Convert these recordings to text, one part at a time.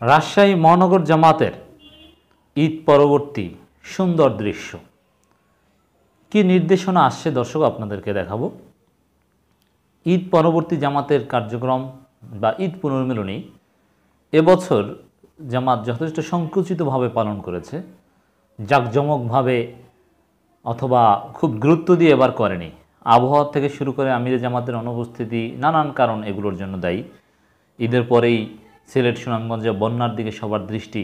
রাজশাহী মহানগর জামাতের ঈদ পরবর্তী সুন্দর দৃশ্য। কি নির্দেশনা আসছে দর্শক আপনাদেরকে দেখাবো। ঈদ পরবর্তী জামাতের কার্যক্রম বা ঈদ পুনর্মিলনী এবছর জামাত যথেষ্ট সংকুচিতভাবে পালন করেছে, জাঁকজমকভাবে অথবা খুব গুরুত্ব দিয়ে এবার করেনি। আবহাওয়া থেকে শুরু করে আমিরে জামাতের অনুপস্থিতি নানান কারণ এগুলোর জন্য দায়ী। ঈদের পরেই সিলেট, সুনামগঞ্জে বন্যার দিকে সবার দৃষ্টি।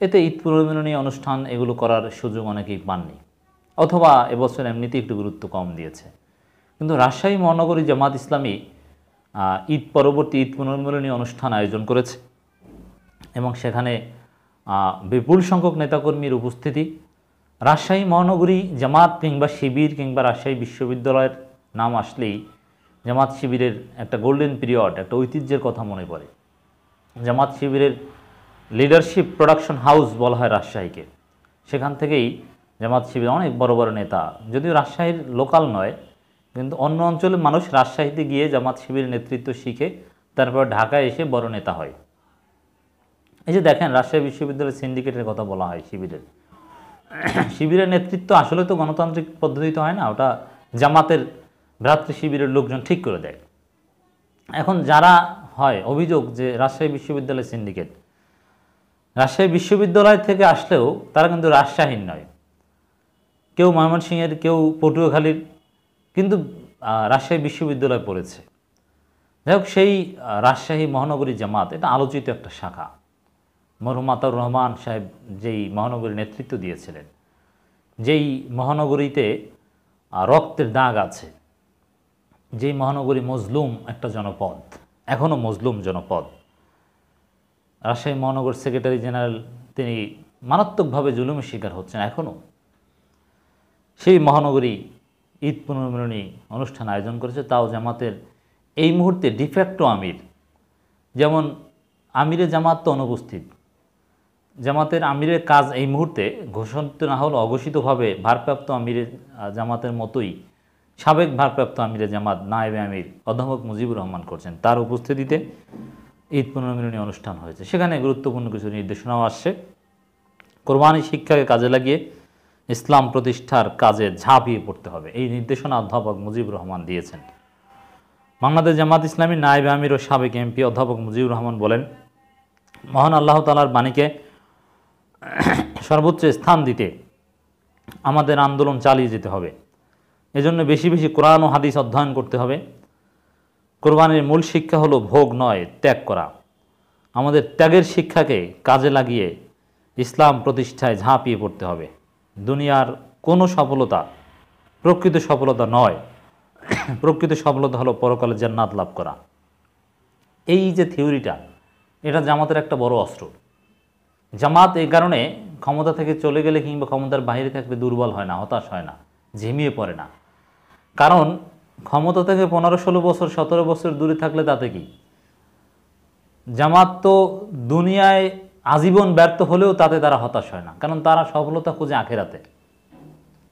এতে ঈদ পুনর্মিলনী অনুষ্ঠান এগুলো করার সুযোগ অনেকেই পাননি। অথবা এবছর এমনিতে একটু গুরুত্ব কম দিয়েছে। কিন্তু রাজশাহী মহানগরী জামাত ইসলামী ঈদ পরবর্তী ঈদ পুনর্মিলনী অনুষ্ঠান আয়োজন করেছে। এবং সেখানে বিপুল সংখ্যক নেতাকর্মীর উপস্থিতি। রাজশাহী মহানগরী জামাত কিংবা শিবির কিংবা রাজশাহী বিশ্ববিদ্যালয়ের নাম আসলেই জামাত শিবিরের একটা গোল্ডেন পিরিয়ড, একটা ঐতিহ্যের কথা মনে পড়ে। জামাত শিবিরের লিডারশিপ প্রোডাকশন হাউস বলা হয় রাজশাহীকে। সেখান থেকেই জামাত শিবির অনেক বড় বড় নেতা, যদিও রাজশাহীর লোকাল নয়, কিন্তু অন্য অঞ্চলের মানুষ রাজশাহীতে গিয়ে জামাত শিবিরের নেতৃত্ব শিখে তারপর ঢাকায় এসে বড় নেতা হয়। এই যে দেখেন, রাজশাহী বিশ্ববিদ্যালয়ের সিন্ডিকেটের কথা বলা হয় শিবিরের। শিবিরের নেতৃত্ব আসলে তো গণতান্ত্রিক পদ্ধতিতে হয় না, ওটা জামাতের ভ্রাতৃ শিবিরের লোকজন ঠিক করে দেয়। এখন যারা হয়, অভিযোগ যে রাজশাহী বিশ্ববিদ্যালয়ের সিন্ডিকেট রাজশাহী বিশ্ববিদ্যালয় থেকে আসলেও তারা কিন্তু রাজশাহীর নয়। কেউ ময়মনসিংহের, কেউ পটুয়াখালীর, কিন্তু রাজশাহী বিশ্ববিদ্যালয়ে পড়েছে। যাই সেই রাজশাহী মহানগরী জামাত, এটা আলোচিত একটা শাখা। মরহুম রহমান সাহেব যেই মহানগরীর নেতৃত্ব দিয়েছিলেন, যেই মহানগরীতে রক্তের দাগ আছে, যেই মহানগরী মজলুম একটা জনপদ। এখনও মজলুম জনপদ। রাজশাহী মহানগর সেক্রেটারি জেনারেল তিনি মারাত্মকভাবে জুলুমের শিকার হচ্ছেন এখনও সেই মহানগরী ঈদ পুনর্মিলনী অনুষ্ঠান আয়োজন করেছে, তাও জামাতের এই মুহূর্তে ডিফ্যাক্টো আমির। যেমন আমিরে জামাত তো অনুপস্থিত। জামাতের আমিরের কাজ এই মুহূর্তে ঘোষণিত না হলেও অঘোষিতভাবে ভারপ্রাপ্ত আমিরের জামাতের মতোই সাবেক ভারপ্রাপ্ত আমিরে জামাত নায়েবে আমির, অধ্যাপক মুজিবুর রহমান করছেন। তার উপস্থিতিতে ঈদ পুনর্মিলনী অনুষ্ঠান হয়েছে। সেখানে গুরুত্বপূর্ণ কিছু নির্দেশনাও আসছে। কোরবানি শিক্ষাকে কাজে লাগিয়ে ইসলাম প্রতিষ্ঠার কাজে ঝাঁপিয়ে পড়তে হবে। এই নির্দেশনা অধ্যাপক মুজিবুর রহমান দিয়েছেন। বাংলাদেশ জামাত ইসলামী নায়েব আমির ও সাবেক এমপি অধ্যাপক মুজিবুর রহমান বলেন, মহান আল্লাহ তালার বাণীকে সর্বোচ্চ স্থান দিতে আমাদের আন্দোলন চালিয়ে যেতে হবে। এজন্য বেশি বেশি কোরআন ও হাদিস অধ্যয়ন করতে হবে। কোরবানির মূল শিক্ষা হলো ভোগ নয়, ত্যাগ করা। আমাদের ত্যাগের শিক্ষাকে কাজে লাগিয়ে ইসলাম প্রতিষ্ঠায় ঝাঁপিয়ে পড়তে হবে। দুনিয়ার কোনো সফলতা, প্রকৃত সফলতা নয়। প্রকৃত সফলতা হলো পরকালে জান্নাত লাভ করা। এই যে থিওরিটা, এটা জামাতের একটা বড় অস্ত্র। জামাত এই কারণে ক্ষমতা থেকে চলে গেলে কিংবা ক্ষমতার বাইরে থাকলে দুর্বল হয় না, হতাশ হয় না। ঝিমিয়ে পড়ে না। কারণ ক্ষমতা থেকে পনেরো ষোলো বছর, সতেরো বছর দূরে থাকলে তাতে কি? জামাত তো দুনিয়ায় আজীবন ব্যর্থ হলেও তাতে তারা হতাশ হয় না, কারণ তারা সফলতা খুঁজে আখেরাতে।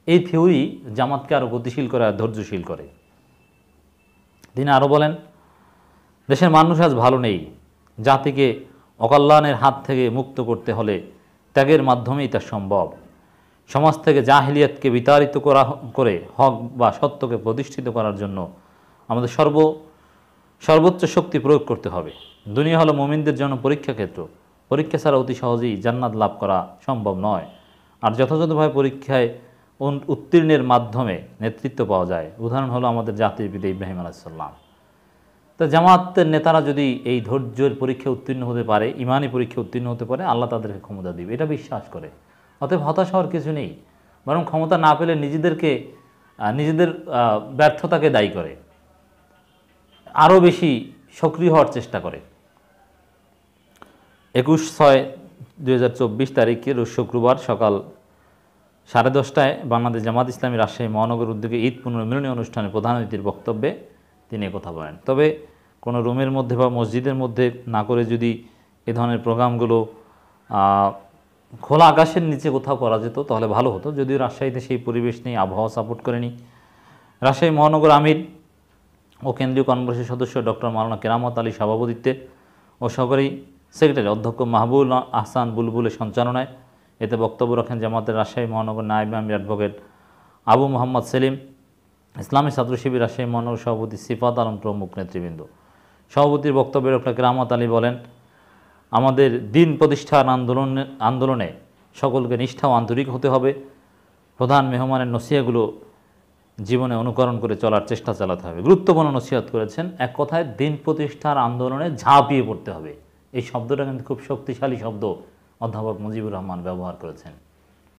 এই থিওরি জামাতকে আরও গতিশীল করে আর ধৈর্যশীল করে। তিনি আরও বলেন, দেশের মানুষ আজ ভালো নেই। জাতিকে অকল্যাণের হাত থেকে মুক্ত করতে হলে ত্যাগের মাধ্যমেই তা সম্ভব। সমাজ থেকে জাহিলিয়াতকে বিতাড়িত করা, করে হক বা সত্যকে প্রতিষ্ঠিত করার জন্য আমাদের সর্ব, সর্বোচ্চ শক্তি প্রয়োগ করতে হবে। দুনিয়া হলো মোমিনদের জন্য পরীক্ষা ক্ষেত্র। পরীক্ষা ছাড়া অতি সহজেই জান্নাত লাভ করা সম্ভব নয়। আর যথাযথভাবে পরীক্ষায় উত্তীর্ণের মাধ্যমে নেতৃত্ব পাওয়া যায়। উদাহরণ হলো আমাদের জাতির পিতা ইব্রাহিম আলাইসাল্লাম তো জামাতের নেতারা যদি এই ধৈর্যের পরীক্ষা উত্তীর্ণ হতে পারে, ইমানি পরীক্ষা উত্তীর্ণ হতে পারে, আল্লাহ তাদেরকে ক্ষমতা দিবে। এটা বিশ্বাস করে। অতএব হতাশ হওয়ার কিছু নেই। বরং ক্ষমতা না পেলে নিজেদেরকে নিজেদের ব্যর্থতাকে দায়ী করে। আরও বেশি সক্রিয় হওয়ার চেষ্টা করে। একুশ ছয় দুই হাজার চব্বিশ তারিখে রোজ শুক্রবার সকাল সাড়ে দশটায় বাংলাদেশ জামাত ইসলামী রাজশাহী মহানগর উদ্যোগে ঈদ পুনর্মিলনী অনুষ্ঠানে প্রধান অতিথির বক্তব্যে তিনি কথা বলেন। তবে কোনো রুমের মধ্যে বা মসজিদের মধ্যে না করে যদি এ ধরনের প্রোগ্রামগুলো খোলা আকাশের নিচে কোথাও করা যেত, তাহলে ভালো হতো। যদিও রাজশাহীতে সেই পরিবেশ নেই, আবহাওয়া সাপোর্ট করেনি। রাজশাহী মহানগর আমির ও কেন্দ্রীয় কংগ্রেসের সদস্য ডক্টর মাওলানা কেরামত আলী সভাপতিত্বে ও সহকারী সেক্রেটারি অধ্যক্ষ মাহবুল আহসান বুলবুলের সঞ্চালনায় এতে বক্তব্য রাখেন জামাতের রাজশাহী মহানগর নায়েব আমির অ্যাডভোকেট আবু মোহাম্মদ সেলিম, ইসলামী ছাত্র শিবির রাজশাহী মহানগর সভাপতি সিফাত আলম প্রমুখ নেতৃবৃন্দ। সভাপতির বক্তব্যে ডক্টর কেরামত আলী বলেন আমাদের দিন প্রতিষ্ঠান আন্দোলন, আন্দোলনে সকলকে নিষ্ঠা ও আন্তরিক হতে হবে। প্রধান মেহমানের নসিয়াগুলো জীবনে অনুকরণ করে চলার চেষ্টা চালাতে হবে। গুরুত্বপূর্ণ নসিহত করেছেন, এক কথায় দিন প্রতিষ্ঠার আন্দোলনে ঝাঁপিয়ে পড়তে হবে। এই শব্দটা কিন্তু খুব শক্তিশালী শব্দ অধ্যাপক মুজিবুর রহমান ব্যবহার করেছেন।